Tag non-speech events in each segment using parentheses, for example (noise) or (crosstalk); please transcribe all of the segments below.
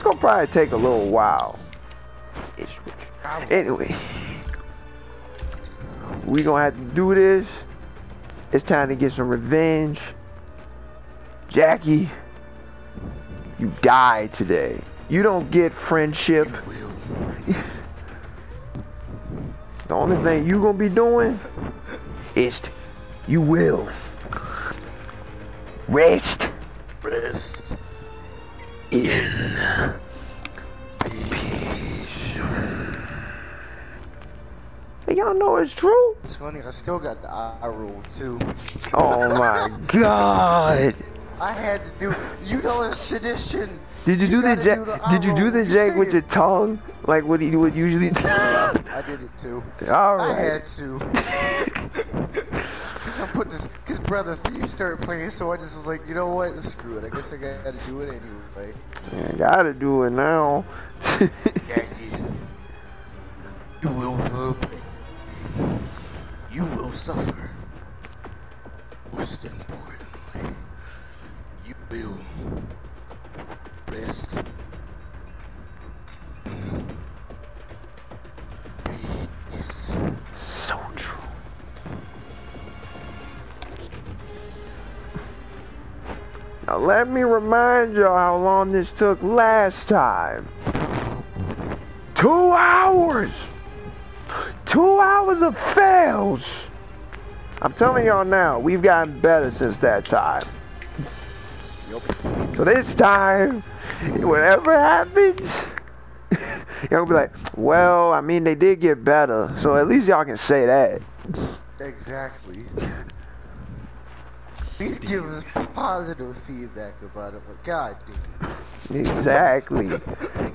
It's gonna probably take a little while. Anyway, we gonna have to do this. It's time to get some revenge. Jackie, you died today. You don't get friendship. (laughs) The only thing you gonna be doing is you will rest Rest in peace. Hey, y'all know it's true. It's funny, I still got the eye roll too. Oh my god. I had to do. You know it's tradition. Did you, do the Jack? do the did you do the You Jack with it. your tongue, like what he would usually? do? (laughs) I did it too. All I had to. (laughs) Cause I'm putting this. Cause brother you started playing, so I just was like, you know what? Screw it. I guess I gotta do it anyway. I gotta do it now. You will feel. You will suffer. Most importantly, you will rest let me remind y'all how long this took last time. Two hours. Two hours of fails. I'm telling y'all now, we've gotten better since that time. So this time, whatever happens, (laughs) y'all be like, well, I mean, they did get better. So at least y'all can say that. Exactly. Please give us positive feedback about it, but god damn. Exactly.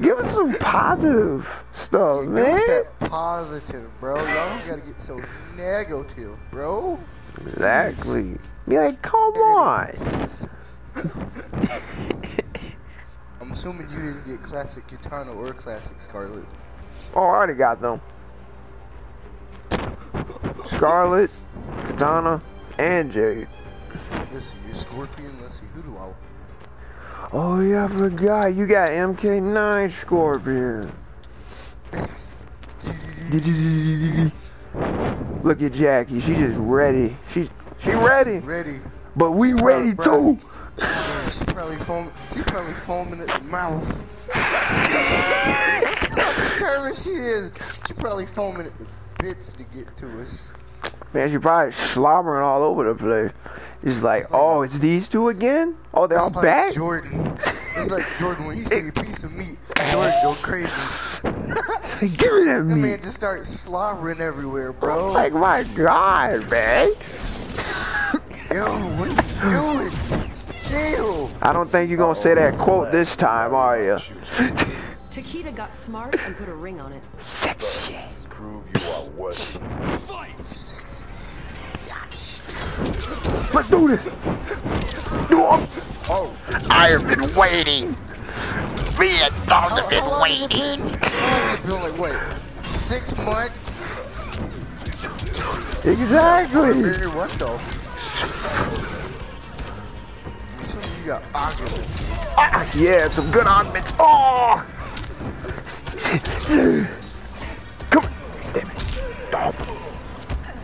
Give us some positive stuff, Give man. us that positive, bro. Y'all don't gotta get so negative, bro. Exactly. Be like, come on. (laughs) I'm assuming you didn't get classic Katana or classic Scarlet. Oh, I already got them. Scarlet, Katana, and Jade. Let's see, you're Scorpion. Let's see, who do I? Oh yeah, I forgot. You got MK9 Scorpion. Look at Jackie. She just ready. She she ready. Ready. But we ready too. Yeah, she probably foam. She probably foaming at the mouth. (laughs) That's how determined she is. She probably foaming at the bits to get to us. Man, she probably slobbering all over the place. It's like, oh, it's these two again? Oh, they're all It's like back? Jordan. It's like Jordan when you see a (laughs) piece of meat, Jordan go crazy. (laughs) Give me that meat. That meat. man just starts slobbering everywhere, bro. Like, my God, man. Yo, what are you doing? Chill. I don't think you're gonna say that quote this time, are you? Takeda got smart and put a ring on it. Sexy. Prove you are worthy. Sexy biatch. Let's do this. Do it. Oh, I have been waiting. Me and Tom have how been long has it waiting. been? How long has it been? Like, wait, six months? Exactly. Very what though? I'm assuming you got arguments. Ah, yeah, some good augments. Oh! Come on. Damn it. Stop.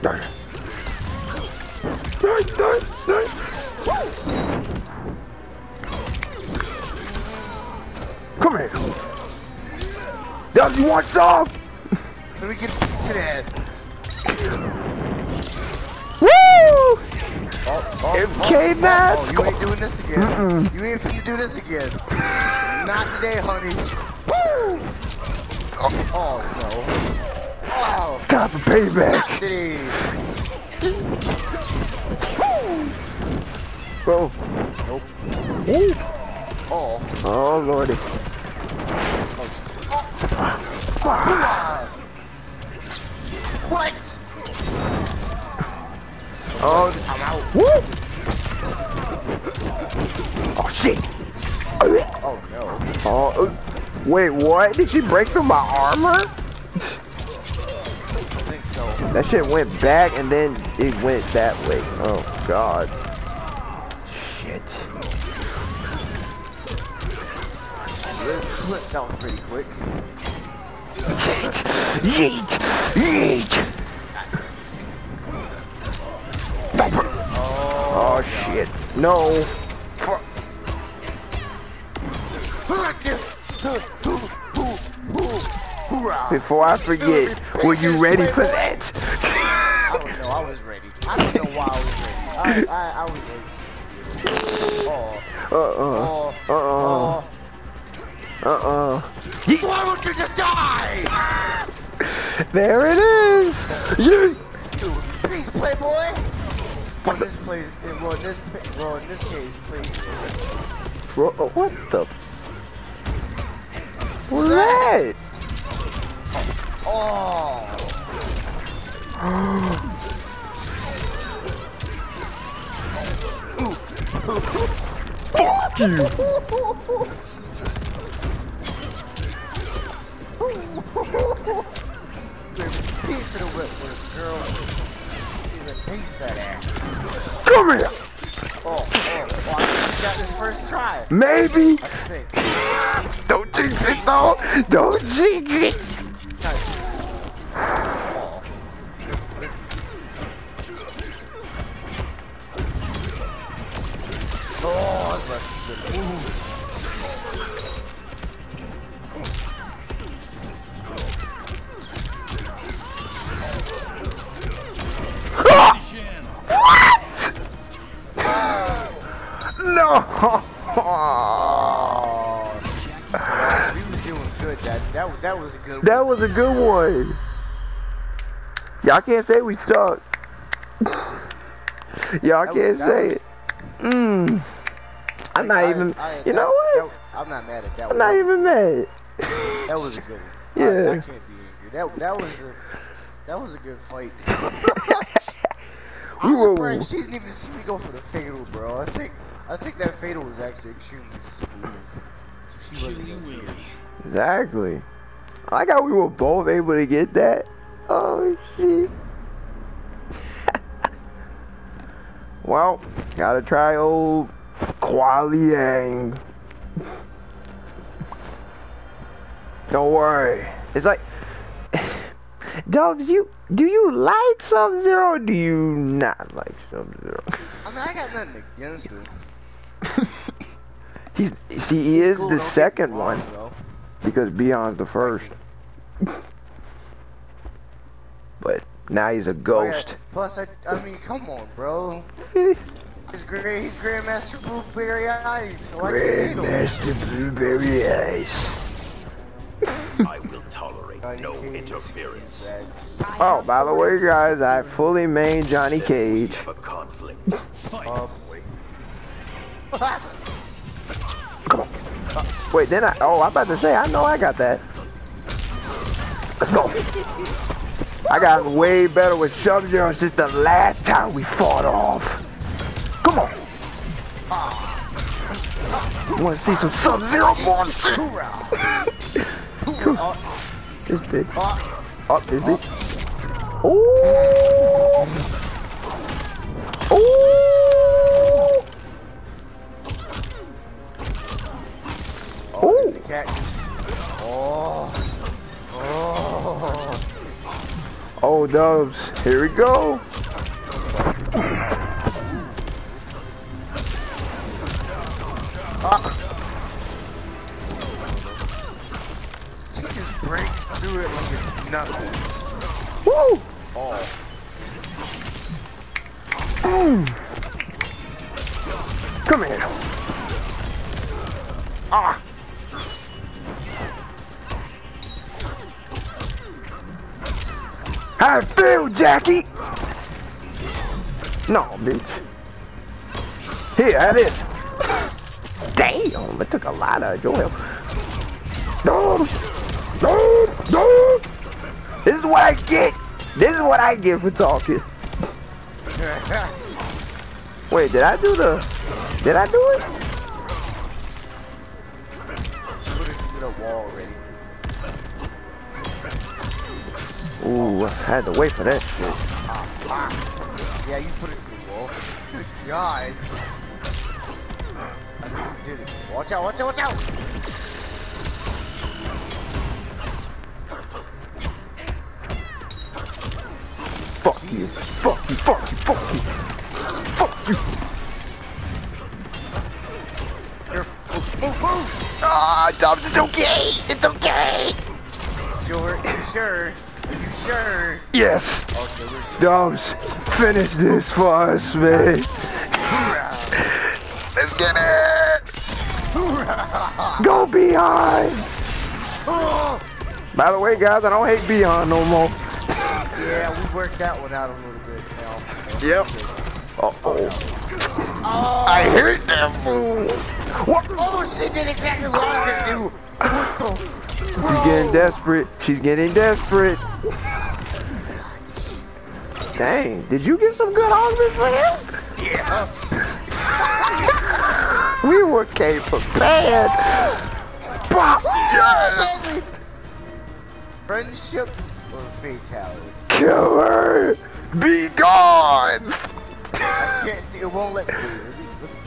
Darn it. Darn, darn, darn. Come here. Does you want some? Let me get a piece of that. Woo! Oh, oh, MK oh, Nuts. oh, oh, oh you ain't doing this again. You ain't finna do this again. Not today, honey. Oh, oh no. Oh, It's time for payback. Bro. Nope. Ooh. Oh. Oh, lordy. What? Oh, I'm out. woo! Oh, shit. Oh no. Oh, wait, what? Did she break through my armor? I think so. That shit went back and then it went that way. Oh, God. Shit. This split sounds pretty quick. Yeet! Yeet! Yeet! Oh shit. No. Before I forget, were you ready for that? I don't know, I was ready. I don't know why I was ready. I, I, I was ready. Oh, Uh-uh. oh, Uh-uh. oh. Uh-uh. Why won't you just die? There it is! Yeet! Please, Playboy! In this place, eh, well, in this, well, in this case, please. Bro, what the? That? Oh! Fuck you! Piece of the whip girl. Piece of that. Come here! Oh, oh, oh, I got this first try. Maybe! Don't jinx it though! Don't jinx it! Oh, we was doing good. That that that was a good. That was a good one. Y'all can't say we suck. (laughs) Y'all can't that say was- it. Mmm. I'm not I- even. I- you that- know what? that- I'm not mad at that. I'm one. not was- even mad. That was a good one. Yeah. (laughs) I, I can't be angry. That that was a that was a good fight. (laughs) I'm surprised she didn't even see me go for the fatal, bro. I think I think that fatal was actually extremely smooth. So she wasn't gonna see it. Exactly. I like how we were both able to get that. Oh shit. (laughs) well, gotta try old Kuai Liang. Don't worry. It's like (sighs) Dubs, you do you like Sub Zero or do you not like Sub Zero? I mean, I got nothing against him. (laughs) He's he is Cool, the don't get me second wrong, one though. because Bi-Han's the first. But now he's a Oh, yeah. ghost. Plus, I, I mean, come on, bro. (laughs) He's great. He's Grandmaster Blueberry Eyes, so I can't hate him. Grandmaster Blueberry Eyes. (laughs) I will tolerate Johnny no Cage interference. Oh, by the way, guys, I fully main Johnny Cage. A conflict. Oh boy. Come on. Uh, wait, then I? Oh, I'm about to say, I know I got that. Let's go. I got way better with Sub Zero since the last time we fought off. Come on. Want to see some Sub Zero! Oh, This bitch. oh, Oh, this bitch. Ooh. Ooh. Cactus. Oh. Oh. Oh, Dubs. Here we go. He just breaks through it like it's nothing. Woo. Oh. Come here. Ah. How it feel, Jackie? No, bitch. Here, have this. Damn, it took a lot of help. No, no, no. This is what I get. This is what I get for talking. (laughs) Wait, did I do the? Did I do it? Ooh, I had to wait for that. Yeah, you put it through, the wall. Good God. Dude, watch out, watch out, watch out! Fuck you, fuck you, fuck you, fuck you! Fuck you! You're... Move, move! (laughs) Ah, oh, Dom, it's okay! It's okay! Sure. (laughs) sure. Are you sure? Yes. Okay, we're good. Doms, finish this for us, man. Let's get it. (laughs) Go behind. Oh! By the way, guys, I don't hate Bi-Han no more. Yeah, we worked that one out a little bit now. so- Yep. Uh oh. Oh, I hate that move. What? oh, she did exactly what I was gonna do. What (laughs) the? She's getting desperate. She's getting desperate. Dang, did you get some good augments for him? Yeah. We were came prepared. Bop. Friendship or fatality? Kill her. Be gone. I can't. do- It won't let me.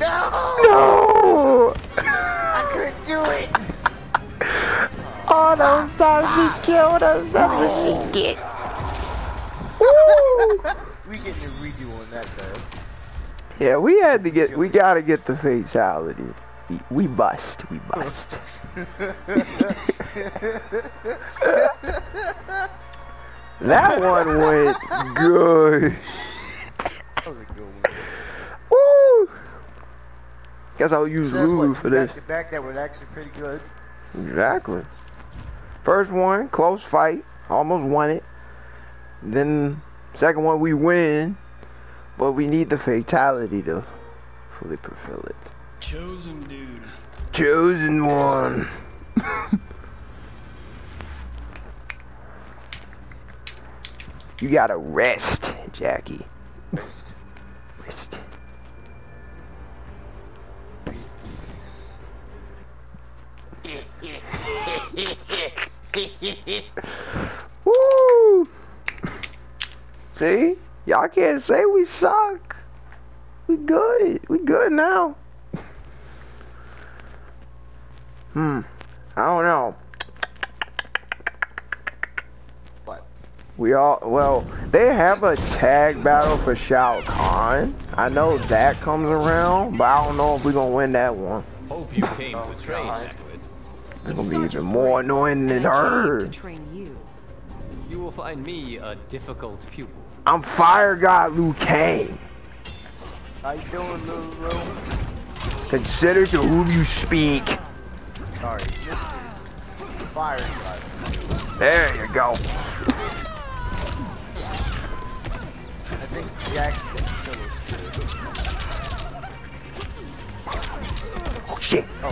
No! No. I couldn't do it. All those times she killed us, that's what she get. Woo. we get to redo on that though. Yeah, we had to get, we gotta get the fatality. We, we bust, we bust. That one went good. That was a good one. Woo! Guess I'll use Lulu what, for this. Back back, that was actually pretty good. Exactly. First one, close fight, almost won it. Then second one, we win, but we need the fatality to fully fulfill it. Chosen dude. Chosen one. you gotta rest, Jackie. Best. Rest. (laughs) (laughs) Woo! See? Y'all can't say we suck. We good. We good now. Hmm. I don't know. What? We all well, they have a tag battle for Shao Kahn. I know that comes around, but I don't know if we're gonna win that one. Hope you came Oh, to train, God. Edward. It's gonna be even more annoying than and I came her. Train you. You will find me a difficult pupil. I'm Fire God Liu Kang. How you doing, little Lil? Consider to whom you speak. Sorry, Mr. Fire God. There you go. I think Jack's gonna kill us. Oh shit. Oh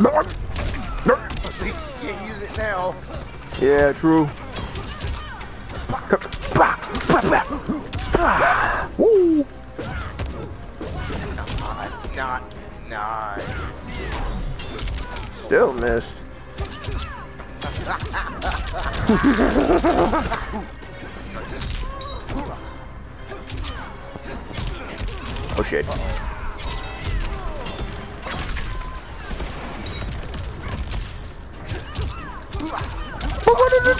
no. No. Least you can't use it now. Yeah, true. Woo. Not, not. Still miss. (laughs) Oh shit. Blah, blah, You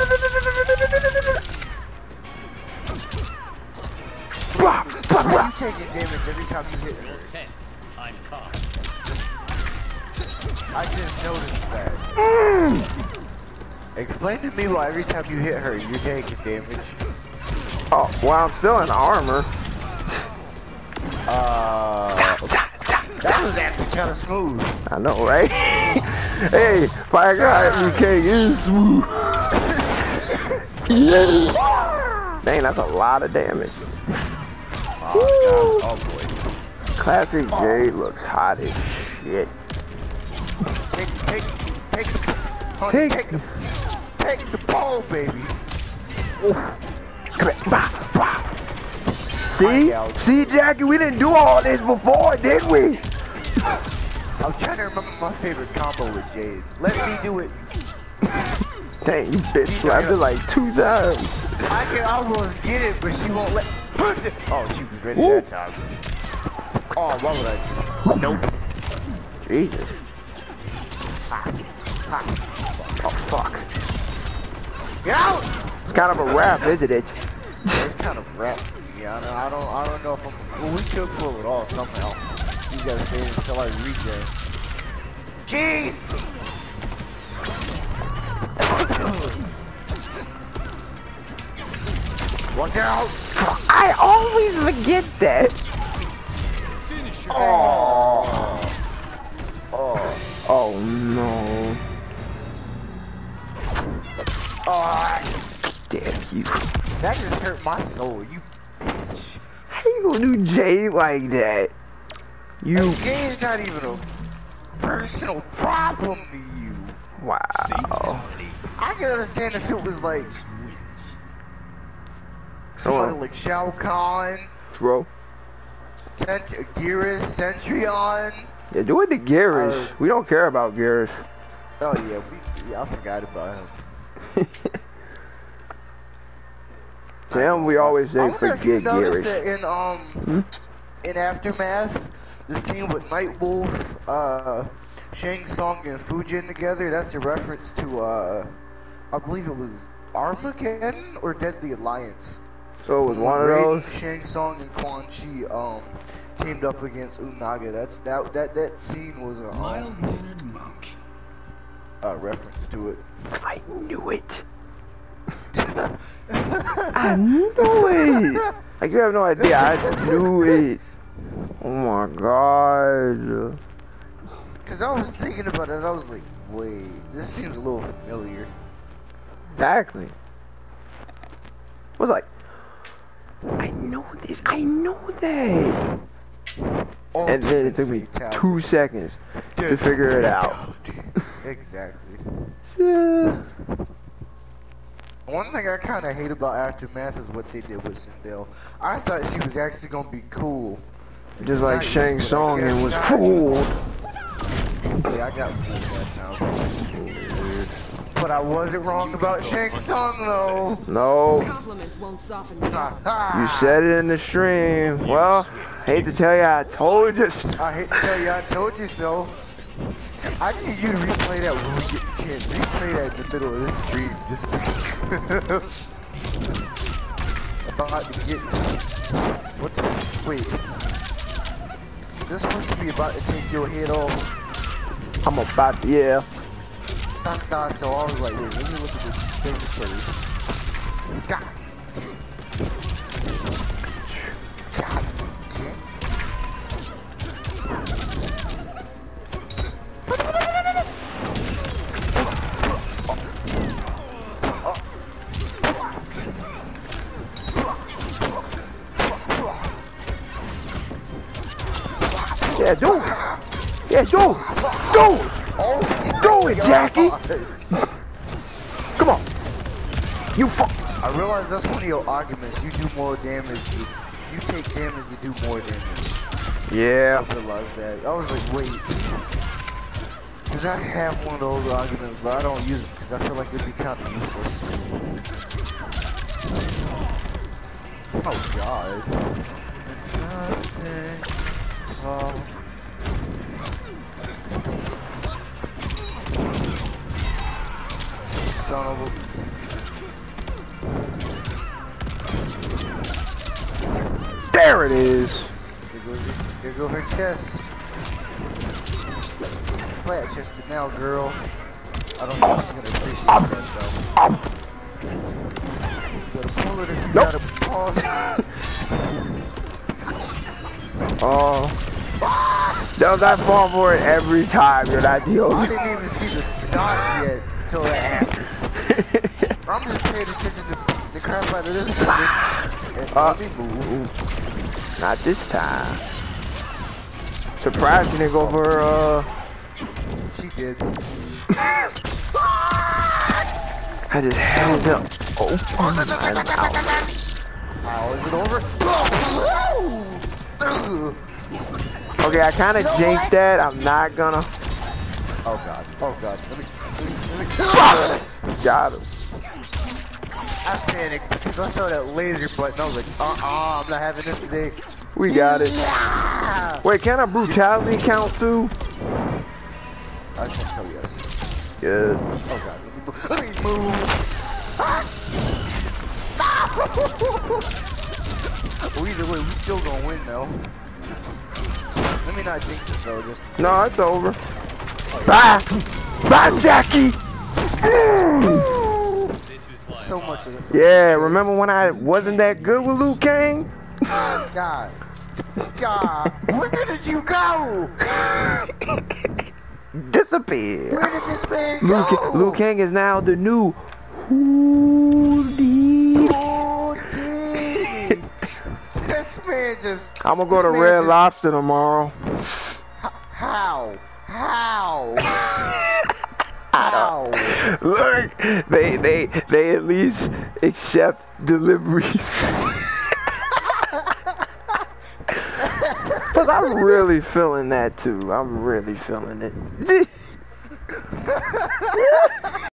taking damage every time you hit her. I'm caught. I just noticed that. Explain to me why every time you hit her, you're taking damage. Oh, well, I'm still in armor. Uh, that was actually kind of smooth. I know, right? (laughs) hey, Fire Guy Liu Kang is smooth. (laughs) Dang, that's a lot of damage. Oh, God. oh boy. Classic Jade looks hot as shit. Take, take, take, the, honey, Take- take, the, take the ball, baby. Bah, bah. See? See, Jackie, we didn't do all this before, did we? I'm trying to remember my favorite combo with Jade. Let me do it. You bitch slapped it like two times. I can almost get it, but she won't let. Oh, she was ready Ooh. that time. Oh, why would I? Nope. Jesus. Ha. Ha. Oh, fuck. Get out! It's kind of a wrap, isn't it? That's kind of rap. Yeah, I don't, I don't, I don't know if I'm. Well, we could pull it off somehow. You gotta stay until I regen. Jeez! Watch out! I always forget that. Oh! Oh! Oh no. Oh! Damn you. That just hurt my soul. You bitch. How you gonna do Jay like that? You Jay's not even a personal problem to you. wow. I can understand if it was like Wins. somebody like Shao Kahn, Bro. Cent Geras, Centurion. Yeah, do it to Geras. Uh, we don't care about Geras. Oh yeah, we, yeah, I forgot about him. (laughs) Damn, we always I say wonder if you forget noticed that in um Hmm? in Aftermath, this team with Nightwolf, uh, Shang Tsung and Fujin together. That's a reference to uh, I believe it was Armageddon or Deadly Alliance. So it was one of Raiden, those. Shang Tsung and Quan Chi um teamed up against Onaga. That's that that that scene was a um, Mild-mannered monk. uh, reference to it. I knew it. (laughs) I knew it. Like you have no idea. I knew it. Oh my god. Cause I was thinking about it, I was like, wait, this seems a little familiar. Exactly. was like, I know this. I know that. Oh, And then it took me fatality. two seconds to figure it out. exactly. Yeah. (sighs) One thing I kind of hate about Aftermath is what they did with Sindel. I thought she was actually gonna be cool. Just like Shang I Tsung and was fooled. Yeah, I got fooled that time. But I wasn't wrong about Shang Tsung though. No. Compliments won't soften me. You said it in the stream. Well, hate to tell you, I told you. I hate to tell you, I told you so. I need you to replay that when we get a chance. Replay that in the middle of this stream. Just (laughs) about to get. What the? Wait. This supposed to be about to take your head off. I'm about to, yeah. I thought so. I was like, wait, let me look at this thing first. God. Yeah, do. Yeah, do it. Jackie. Come on. You fuck. I realize that's one of your augments. You do more damage. You, you take damage. You do more damage. Yeah. I realized that. I was like, wait. Because I have one of those augments, but I don't use it because I feel like it'd be kind of useless. Oh, God. Nothing. Oh. Son of a... There it is. There goes, her chest. Flat chested now, girl. I don't know if she's gonna appreciate that though. You gotta pull it if you Nope. gotta pause. (laughs) Oh. That was I fall for it every time. You're not the I didn't even see the dot yet until that happened. I'm paying attention to the crap out of this. Uh, let me move. Not this time. Surprised you didn't go for uh. She did. (laughs) I just had to open my mouth. How is it over? Oh Okay, I kind of jinxed that. I'm not gonna. Oh god. Oh god. Let me. Let me. Let me. Got him. I panicked because I saw that laser button. I was like, uh uh, I'm not having this today. We got it. Yeah! Wait, can a brutality count too? I can't tell you. yes. Good. Oh god. Let me move. Let me move. Ah! (laughs) well, either way, we still gonna win though. Let me not jinx it though. Just No, it's over. Bye! Bye, Jackie! (laughs) So much of the first Yeah, remember when I wasn't that good with Liu Kang? God. God, where did you go? (laughs) Disappeared. Where did this man Liu, go? Liu Kang is now the new Hoodie. This man just. I'm gonna go to Red just- Lobster tomorrow. How? How? (laughs) (laughs) Look, they they they at least accept deliveries. (laughs) Cause I'm really feeling that too. I'm really feeling it. (laughs)